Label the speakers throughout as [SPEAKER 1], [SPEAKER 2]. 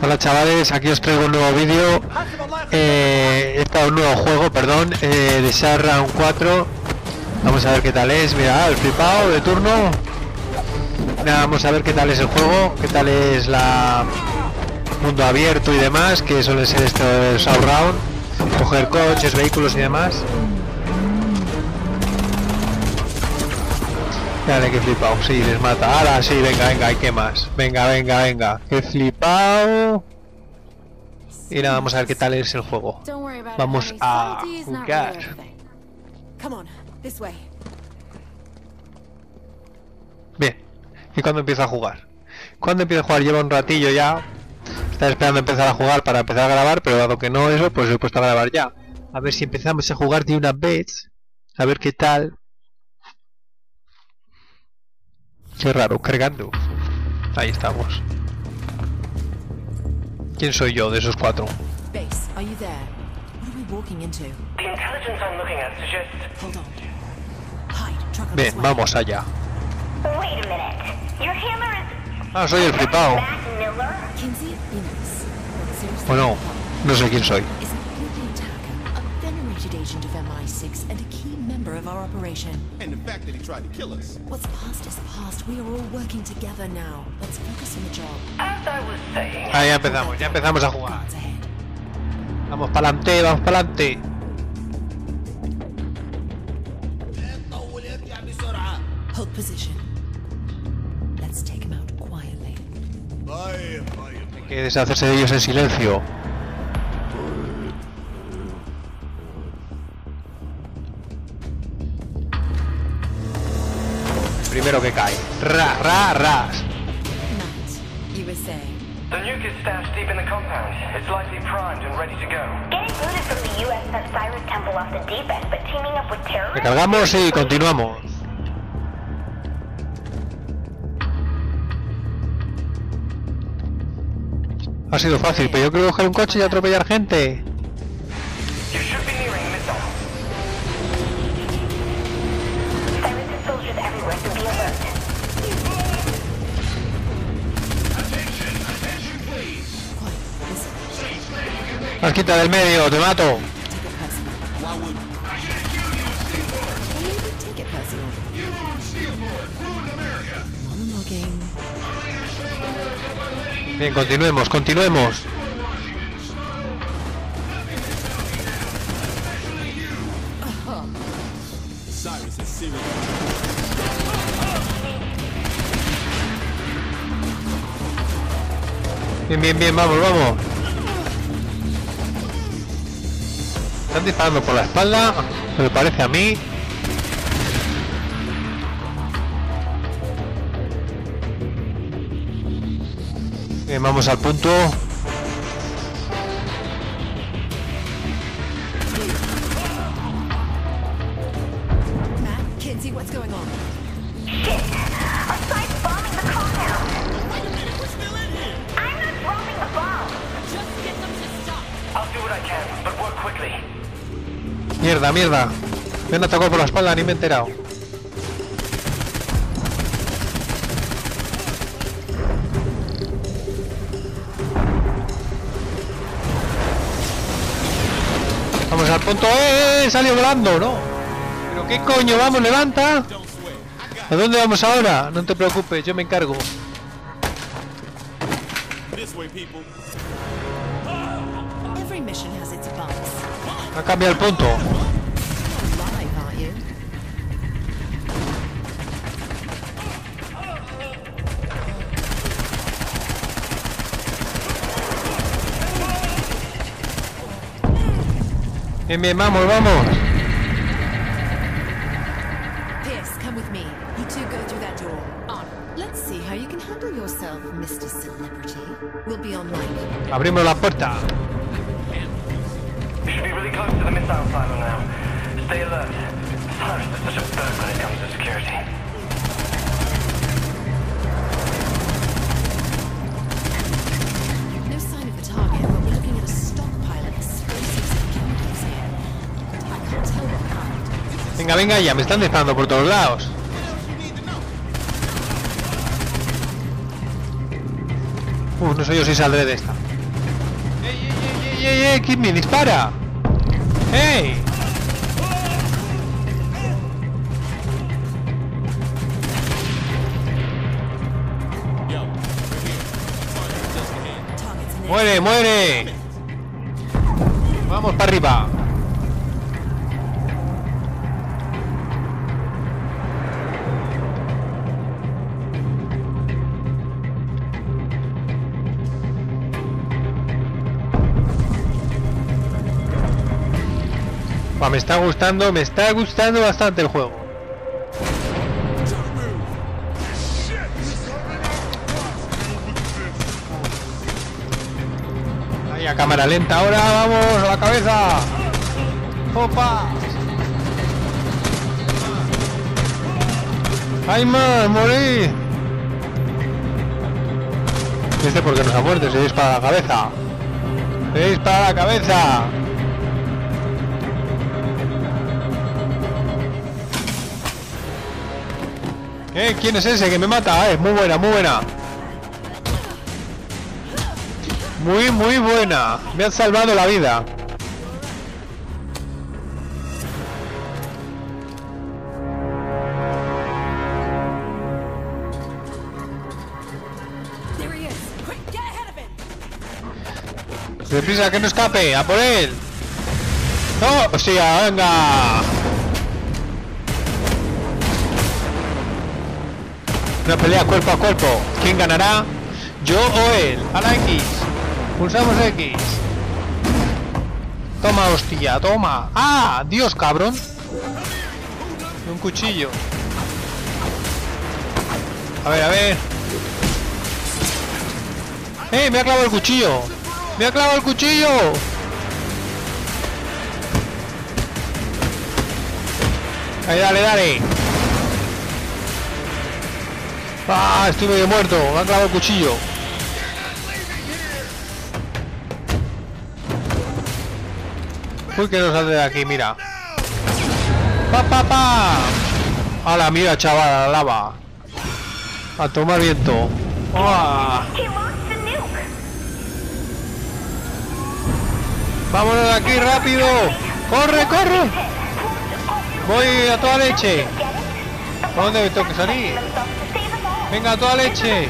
[SPEAKER 1] Hola chavales, aquí os traigo un nuevo vídeo, eh, este un nuevo juego, perdón, eh, de Shard Round 4. Vamos a ver qué tal es, mira, el flipado de turno. Vamos a ver qué tal es el juego, qué tal es la mundo abierto y demás, que suele ser esto de Shard Round, coger coches, vehículos y demás. Dale, que flipado. Sí, les mata. Ahora sí, venga, venga, ¿y qué más? Venga, venga, venga. Que flipado. Y nada, vamos a ver qué tal es el juego. Vamos a jugar. Bien. ¿Y cuándo empieza a jugar? ¿Cuándo empieza a jugar? Lleva un ratillo ya. Está esperando empezar a jugar para empezar a grabar, pero dado que no eso, pues he puesto a grabar ya. A ver si empezamos a jugar de una vez. A ver qué tal. Qué raro, cargando. Ahí estamos. ¿Quién soy yo de esos cuatro?
[SPEAKER 2] Base, are you there? What are we walking into?
[SPEAKER 3] The intelligence I'm looking at suggests.
[SPEAKER 2] Hold on. Hide, truck on
[SPEAKER 1] Bien,
[SPEAKER 2] its way.
[SPEAKER 1] vamos allá.
[SPEAKER 4] Wait a minute. Your hammer is.
[SPEAKER 1] Ah, soy el flipado. O no, no sé quién soy.
[SPEAKER 2] Of MI6, and a key member of our operation.
[SPEAKER 5] And the fact that he tried to kill us.
[SPEAKER 2] What's past is past. We are all working together now. Let's focus on the job.
[SPEAKER 3] As I was saying,
[SPEAKER 1] Ahí ya empezamos, ya empezamos a jugar. Vamos para adelante, vamos para adelante.
[SPEAKER 2] Hold position.
[SPEAKER 1] Hay que deshacerse de ellos en silencio. Primero que cae. Ra, ra, ras.
[SPEAKER 3] The nuke is stashed deep in the compound. It's likely primed and ready to go.
[SPEAKER 4] Getting booted from the U.S. sent Cyrus Temple off the deep end, but teaming up with terrorists?
[SPEAKER 1] Recargamos y continuamos. Ha sido fácil, pero yo quiero coger un coche y atropellar gente.
[SPEAKER 3] You should be nearing a missile.
[SPEAKER 4] Cyrus has soldiers everywhere, so be alert.
[SPEAKER 2] Quiet. Listen.
[SPEAKER 1] Masquita del medio, te mato. Bien, continuemos, continuemos. Bien, bien, bien, vamos, vamos. Están disparando por la espalda, me parece a mí.
[SPEAKER 3] But work quickly.
[SPEAKER 1] Mierda, mierda. Me han atacado por la espalda, ni me he enterado. Punto. ¡Eh! eh! ¡Salió volando! ¿No? ¿Pero qué coño? ¡Vamos, levanta! ¿A dónde vamos ahora? No te preocupes, yo me encargo. Ha cambiado el punto. Bien, bien, vamos, vamos.
[SPEAKER 2] Pierce, come with me. You two go through that door. On. Let's see how you can handle yourself, Mr. Celebrity. We'll be online.
[SPEAKER 1] Abrimos la puerta.
[SPEAKER 3] We should be really close to the missile silo now. Stay alert. Cyrus is such a bird when it comes to security.
[SPEAKER 1] Venga, venga ya, me están disparando por todos lados. Uf, no sé yo si saldré de esta. ¡Ey, ey, ey, ey, ey, ey! quién me dispara? ¡Ey! ¡Muere, muere! Vamos para arriba. Me está gustando, me está gustando bastante el juego. Ahí a cámara lenta ahora, vamos, a la cabeza. ¡Opa! ¡Hay más! ¡Morí! Este porque no se ha muerto, se dispara la cabeza. Se dispara la cabeza. ¿Eh? ¿Quién es ese que me mata? Eh, muy buena, muy buena. Muy, muy buena. Me han salvado la vida. Deprisa, que no escape. ¡A por él! ¡No! ¡Hostia, venga! Una pelea cuerpo a cuerpo. ¿Quién ganará? ¿Yo o él? A la X. Pulsamos X. Toma, hostia, toma. ¡Ah! ¡Dios, cabrón! Un cuchillo. A ver, a ver. ¡Eh! ¡Me ha clavado el cuchillo! ¡Me ha clavado el cuchillo! Ahí, dale, dale. ¡Ah! Estoy medio muerto. Me ha clavado el cuchillo. Uy, que no sale de aquí, mira. ¡Pa, pa, pa! ¡Hala, mira, chaval, la lava! A tomar viento.
[SPEAKER 4] Nuke.
[SPEAKER 1] ¡Vámonos de aquí rápido! ¡Corre, corre! Voy a toda leche. ¿Por dónde tengo que salir? Venga, toda leche. ¡Eh,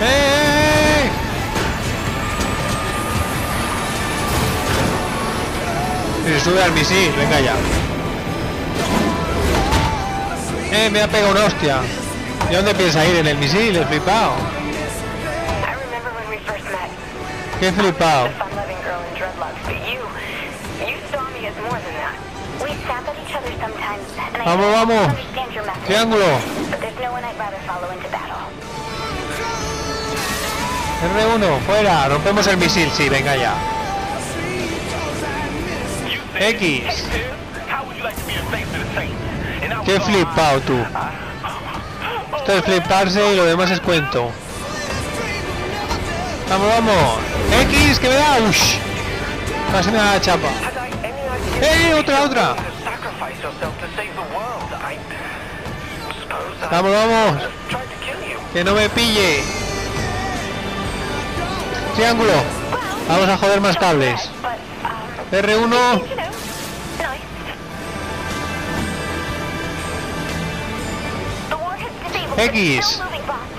[SPEAKER 1] eh, eh! Se sube al misil, venga ya. Eh, me ha pegado una hostia. ¿Y dónde piensa ir? ¿En el misil? He flipado. Qué flipado.
[SPEAKER 4] Follow into battle.
[SPEAKER 1] R1, fuera. Rompemos el misil, sí, venga ya. X. Qué flipado tú. Esto es fliparse y lo demás es cuento. Vamos, vamos. X, que me da. Ush. Casi me da la chapa. ¡Eh! Otra, otra. Vamos, vamos. Que no me pille. Triángulo. Vamos a joder más cables.
[SPEAKER 4] But, um,
[SPEAKER 1] R1.
[SPEAKER 4] you know, nice. The warhead's disabled, but it's
[SPEAKER 1] X.
[SPEAKER 4] still moving bots.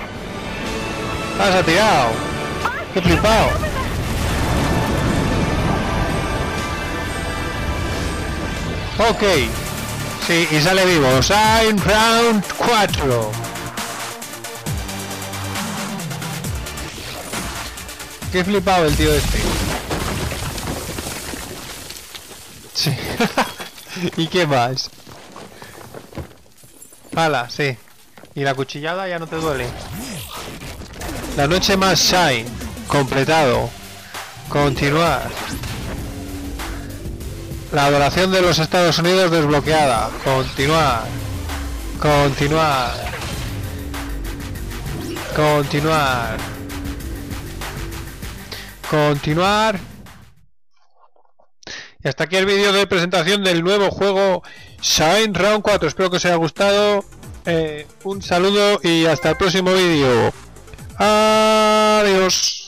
[SPEAKER 1] Ah, se ha tirado. Qué flipado. Ok. Sí, y sale vivo. Sign round 4. Qué flipado el tío este. Sí. ¿Y qué más? Hala, sí. Y la cuchillada ya no te duele. La noche más shine. Completado. Continuar. La adoración de los Estados Unidos desbloqueada. Continuar. Continuar. Continuar. Continuar. Y hasta aquí el vídeo de presentación del nuevo juego Shine Round 4. Espero que os haya gustado. Eh, un saludo y hasta el próximo vídeo. Adiós.